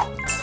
好。